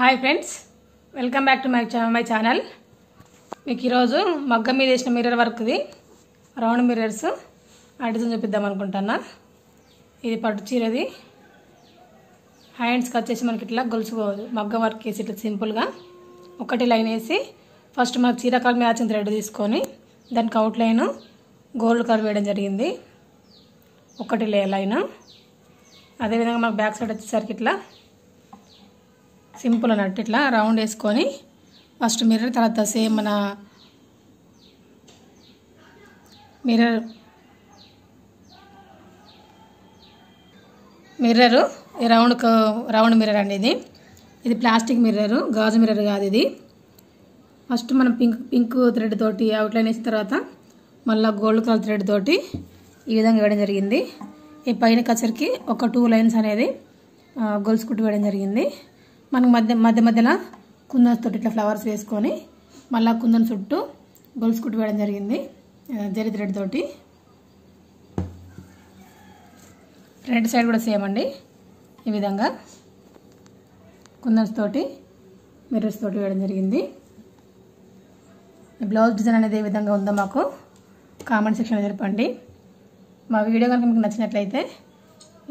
Hi friends welcome back to my my channel. మీకు ఈరోజు మగ్గం మీద వేసిన మిర్రర్ వర్క్ది రౌండ్ మిర్రర్స్ అడిజన్ చూపిద్దాం అనుకుంటున్నా. ఇది పట్టు చీరది. హ్యాండ్స్కి వచ్చేసి మనకి ఇట్లా గొలుసు మగ్గం వర్క్ వేసి ఇట్లా సింపుల్గా. ఒకటి లైన్ వేసి ఫస్ట్ మనకు చీర కలర్ వచ్చిన థ్రెడ్ తీసుకొని దానికి అవుట్ లైన్ గోల్డ్ కలర్ వేయడం జరిగింది. ఒకటి లే లైన్. అదేవిధంగా మనకు బ్యాక్ సైడ్ వచ్చేసరికి ఇట్లా సింపుల్ అన్నట్టు ఇట్లా రౌండ్ వేసుకొని ఫస్ట్ మిర్రర్ తర్వాత సేమ్ మన మిర్రర్ మిర్రరు ఈ రౌండ్ రౌండ్ మిర్రర్ అండి ఇది. ఇది ప్లాస్టిక్ మిర్రరు గాజు మిర్రర్ కాదు ఇది. ఫస్ట్ మనం పింక్ పింక్ థ్రెడ్ తోటి అవుట్లైన్ వేసిన తర్వాత మళ్ళీ గోల్డ్ కలర్ థ్రెడ్ తోటి ఈ విధంగా వేయడం జరిగింది. ఈ పైన కచర్కి ఒక టూ లైన్స్ అనేది గొలుసుకుంటూ గొలుసు కుట్టు వేయడం జరిగింది. మనం మధ్య మధ్య మధ్యలో కుందన్స్ తోటి ఇట్లా ఫ్లవర్స్ వేసుకొని మళ్ళీ కుందన్ చుట్టూ గొలుసు కుట్టు వేయడం జరిగింది. జరి థ్రెడ్ తోటి. రెండు సైడ్ కూడా సేమ్ అండి. ఈ విధంగా కుందన్స్ తోటి మిర్రర్స్ తోటి వేయడం జరిగింది. బ్లౌజ్ డిజైన్ అనేది ఏ విధంగా ఉందో మాకు కామెంట్ సెక్షన్లో తెలపండి మా వీడియో కనుక మీకు నచ్చినట్లయితే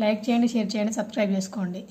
లైక్ చేయండి షేర్ చేయండి సబ్స్క్రైబ్ చేసుకోండి.